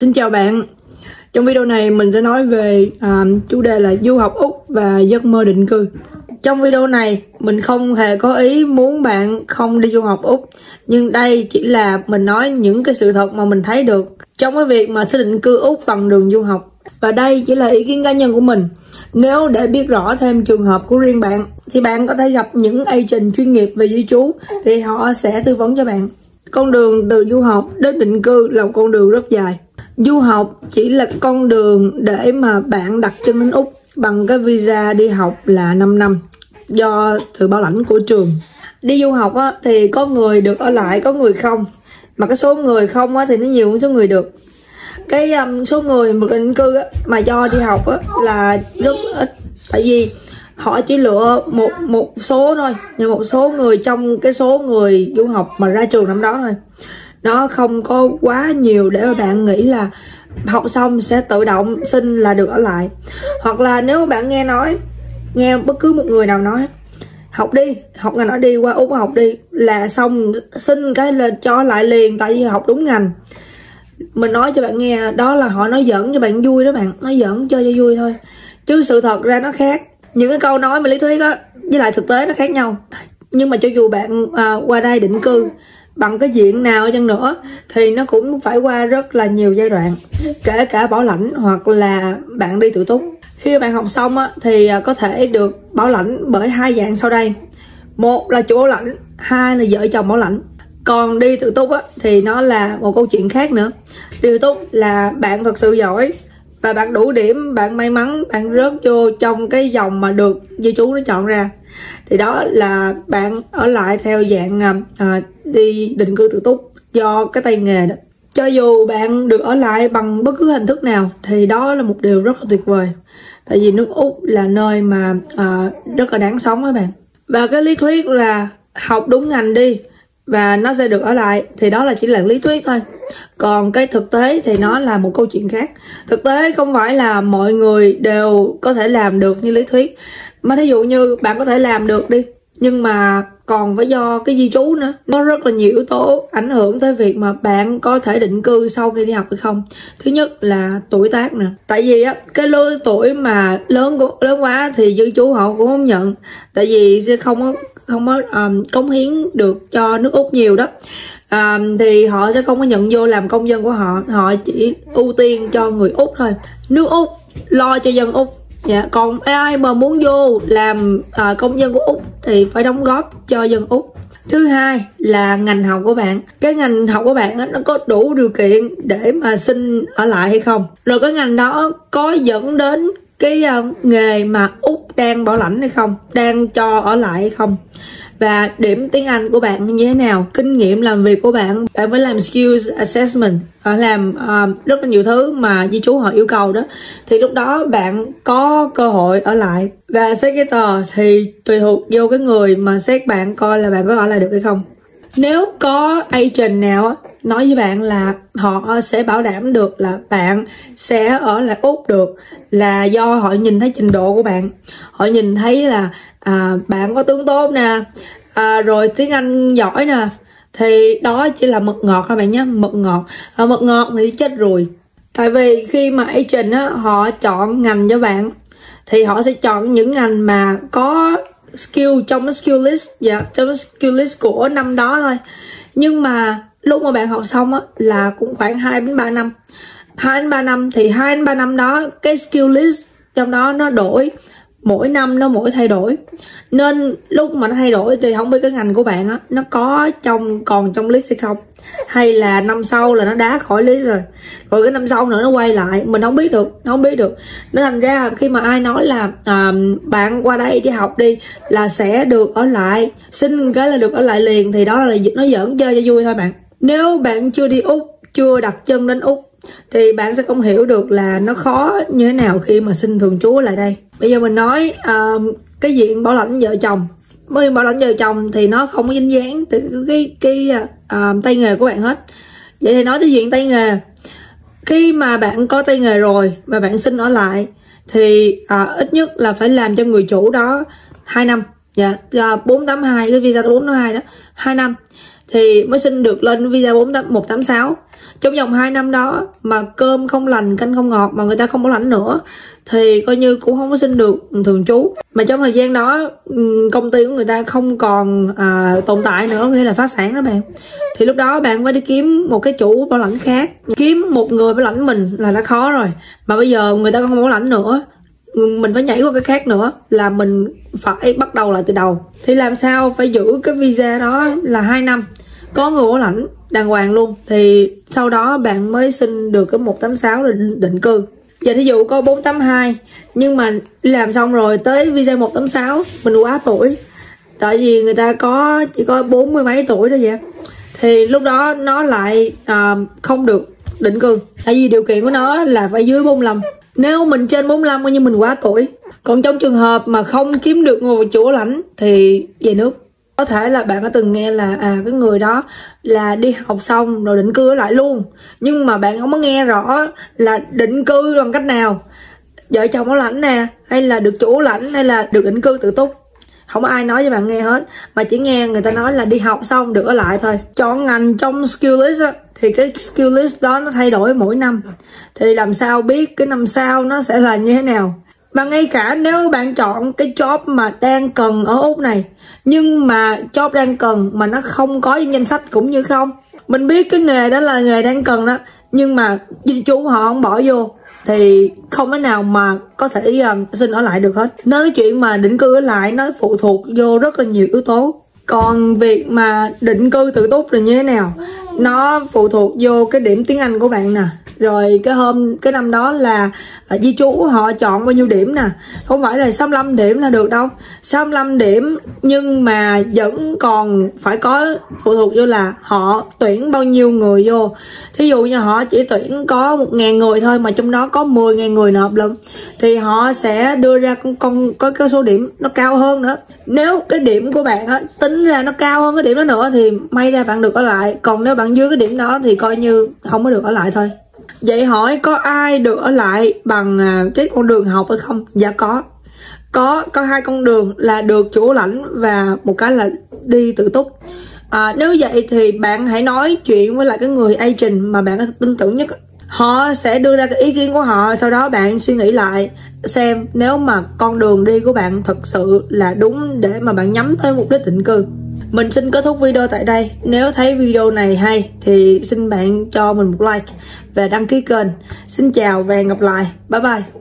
Xin chào bạn. Trong video này mình sẽ nói về um, chủ đề là du học Úc và giấc mơ định cư. Trong video này mình không hề có ý muốn bạn không đi du học Úc Nhưng đây chỉ là mình nói những cái sự thật mà mình thấy được Trong cái việc mà sẽ định cư Úc bằng đường du học. Và đây chỉ là ý kiến cá nhân của mình. Nếu để biết rõ thêm trường hợp của riêng bạn Thì bạn có thể gặp những agent chuyên nghiệp về di trú Thì họ sẽ tư vấn cho bạn. Con đường từ du học đến định cư là một con đường rất dài. Du học chỉ là con đường để mà bạn đặt chân đến Úc bằng cái visa đi học là 5 năm do sự bảo lãnh của trường. Đi du học á, thì có người được ở lại, có người không. Mà cái số người không á, thì nó nhiều hơn số người được. Cái um, số người một định cư á, mà do đi học á, là rất ít. Tại vì họ chỉ lựa một một số thôi nhưng một số người trong cái số người du học mà ra trường năm đó thôi nó không có quá nhiều để mà bạn nghĩ là học xong sẽ tự động xin là được ở lại. Hoặc là nếu bạn nghe nói nghe bất cứ một người nào nói học đi học ngành ở đi qua úc học đi là xong xin cái là cho lại liền tại vì học đúng ngành. Mình nói cho bạn nghe đó là họ nói giỡn cho bạn vui đó bạn nói giỡn chơi cho vui thôi. Chứ sự thật ra nó khác. Những cái câu nói mà lý thuyết á với lại thực tế nó khác nhau. Nhưng mà cho dù bạn à, qua đây định cư bằng cái diện nào chăng nữa thì nó cũng phải qua rất là nhiều giai đoạn. Kể cả bảo lãnh hoặc là bạn đi tự túc. Khi bạn học xong á, thì à, có thể được bảo lãnh bởi hai dạng sau đây. Một là chủ bảo lãnh hai là vợ chồng bảo lãnh. Còn đi tự túc á, thì nó là một câu chuyện khác nữa. Đi tự túc là bạn thật sự giỏi và bạn đủ điểm bạn may mắn bạn rớt vô trong cái dòng mà được di chú nó chọn ra thì đó là bạn ở lại theo dạng à, à, đi định cư tự túc do cái tay nghề đó. Cho dù bạn được ở lại bằng bất cứ hình thức nào thì đó là một điều rất là tuyệt vời. Tại vì nước úc là nơi mà à, rất là đáng sống các bạn. Và cái lý thuyết là học đúng ngành đi và nó sẽ được ở lại thì đó là chỉ là lý thuyết thôi. Còn cái thực tế thì nó là một câu chuyện khác. Thực tế không phải là mọi người đều có thể làm được như lý thuyết mà thí dụ như bạn có thể làm được đi nhưng mà còn phải do cái di trú nữa. Nó rất là nhiều yếu tố ảnh hưởng tới việc mà bạn có thể định cư sau khi đi học hay không. Thứ nhất là tuổi tác nè. Tại vì á cái lứa tuổi mà lớn lớn quá thì di trú họ cũng không nhận. Tại vì sẽ không có không có um, cống hiến được cho nước úc nhiều đó. Um, thì họ sẽ không có nhận vô làm công dân của họ. Họ chỉ ưu tiên cho người úc thôi. Nước úc lo cho dân úc dạ còn ai mà muốn vô làm uh, công dân của úc thì phải đóng góp cho dân úc. Thứ hai là ngành học của bạn. Cái ngành học của bạn nó có đủ điều kiện để mà xin ở lại hay không? Rồi cái ngành đó có dẫn đến cái uh, nghề mà úc đang bảo lãnh hay không? Đang cho ở lại hay không? Và điểm tiếng Anh của bạn như thế nào? Kinh nghiệm làm việc của bạn bạn phải làm skills assessment phải làm uh, rất là nhiều thứ mà di chú họ yêu cầu đó. Thì lúc đó bạn có cơ hội ở lại. Và xét cái tờ thì tùy thuộc vô cái người mà xét bạn coi là bạn có ở lại được hay không. Nếu có agent nào nói với bạn là họ sẽ bảo đảm được là bạn sẽ ở lại úc được là do họ nhìn thấy trình độ của bạn. Họ nhìn thấy là à, bạn có tướng tốt nè. À, rồi tiếng anh giỏi nè. Thì đó chỉ là mật ngọt các bạn nhé mật ngọt. À, mật ngọt thì chết rồi. Tại vì khi mà agent á họ chọn ngành cho bạn thì họ sẽ chọn những ngành mà có skill trong cái skill list dạ yeah, trong cái skill list của năm đó thôi. Nhưng mà lúc mà bạn học xong á là cũng khoảng 2 đến 3 năm. 2 đến 3 năm thì 2 đến 3 năm đó cái skill list trong đó nó đổi mỗi năm nó mỗi thay đổi. Nên lúc mà nó thay đổi thì không biết cái ngành của bạn á nó có trong còn trong list hay không. Hay là năm sau là nó đá khỏi list rồi. Rồi cái năm sau nữa nó quay lại. Mình không biết được không biết được. Nó thành ra khi mà ai nói là à, bạn qua đây đi học đi là sẽ được ở lại xin cái là được ở lại liền thì đó là nó giỡn chơi cho vui thôi bạn. Nếu bạn chưa đi úc chưa đặt chân đến úc thì bạn sẽ không hiểu được là nó khó như thế nào khi mà xin thường trú lại đây. Bây giờ mình nói uh, cái diện bảo lãnh vợ chồng. Mới bảo lãnh vợ chồng thì nó không có dính dáng từ cái cái uh, tay nghề của bạn hết. Vậy thì nói tới diện tay nghề. Khi mà bạn có tay nghề rồi và bạn xin ở lại thì uh, ít nhất là phải làm cho người chủ đó 2 năm. Dạ yeah, 482 cái visa 482 đó 2 năm. Thì mới xin được lên visa 4186 trong vòng 2 năm đó mà cơm không lành canh không ngọt mà người ta không có lãnh nữa thì coi như cũng không có xin được thường trú. Mà trong thời gian đó công ty của người ta không còn à, tồn tại nữa nghĩa là phá sản đó bạn. Thì lúc đó bạn phải đi kiếm một cái chủ bảo lãnh khác. Kiếm một người bảo lãnh mình là đã khó rồi. Mà bây giờ người ta không bảo lãnh nữa mình phải nhảy qua cái khác nữa là mình phải bắt đầu lại từ đầu. Thì làm sao phải giữ cái visa đó là hai năm? Có người bảo lãnh đàng hoàng luôn. Thì sau đó bạn mới xin được cái 186 rồi định cư. Giờ thí dụ có 482 nhưng mà làm xong rồi tới visa 186 mình quá tuổi. Tại vì người ta có chỉ có bốn mươi mấy tuổi thôi vậy. Thì lúc đó nó lại uh, không được định cư. Tại vì điều kiện của nó là phải dưới 45 nếu mình trên 45 coi như mình quá tuổi. Còn trong trường hợp mà không kiếm được ngồi chủ lãnh thì về nước có thể là bạn đã từng nghe là à cái người đó là đi học xong rồi định cư lại luôn. Nhưng mà bạn không có nghe rõ là định cư bằng cách nào. Vợ chồng có lãnh nè hay là được chủ lãnh hay là được định cư tự túc. Không có ai nói cho bạn nghe hết mà chỉ nghe người ta nói là đi học xong được ở lại thôi. Chọn ngành trong skill list á, thì cái skill list đó nó thay đổi mỗi năm. Thì làm sao biết cái năm sau nó sẽ là như thế nào? Mà ngay cả nếu bạn chọn cái job mà đang cần ở úc này nhưng mà job đang cần mà nó không có trong danh sách cũng như không. Mình biết cái nghề đó là nghề đang cần đó nhưng mà di chú họ không bỏ vô thì không thể nào mà có thể uh, xin ở lại được hết. Nói cái chuyện mà định cư ở lại nó phụ thuộc vô rất là nhiều yếu tố. Còn việc mà định cư tự túc là như thế nào? Nó phụ thuộc vô cái điểm tiếng anh của bạn nè rồi cái hôm cái năm đó là à, di chú họ chọn bao nhiêu điểm nè? Không phải là 65 điểm là được đâu. 65 điểm nhưng mà vẫn còn phải có phụ thuộc vô là họ tuyển bao nhiêu người vô. Thí dụ như họ chỉ tuyển có một ngàn người thôi mà trong đó có 10 ngàn người nộp lần thì họ sẽ đưa ra con con có cái số điểm nó cao hơn nữa. Nếu cái điểm của bạn á, tính ra nó cao hơn cái điểm đó nữa thì may ra bạn được ở lại còn nếu bạn dưới cái điểm đó thì coi như không có được ở lại thôi. Vậy hỏi có ai được ở lại bằng à, cái con đường học hay không? Dạ có. Có có hai con đường là được chủ lãnh và một cái là đi tự túc. À, nếu vậy thì bạn hãy nói chuyện với lại cái người agent mà bạn tin tưởng nhất. Họ sẽ đưa ra cái ý kiến của họ, sau đó bạn suy nghĩ lại xem nếu mà con đường đi của bạn thật sự là đúng để mà bạn nhắm tới mục đích định cư. Mình xin kết thúc video tại đây. Nếu thấy video này hay, thì xin bạn cho mình một like và đăng ký kênh. Xin chào và hẹn gặp lại. Bye bye.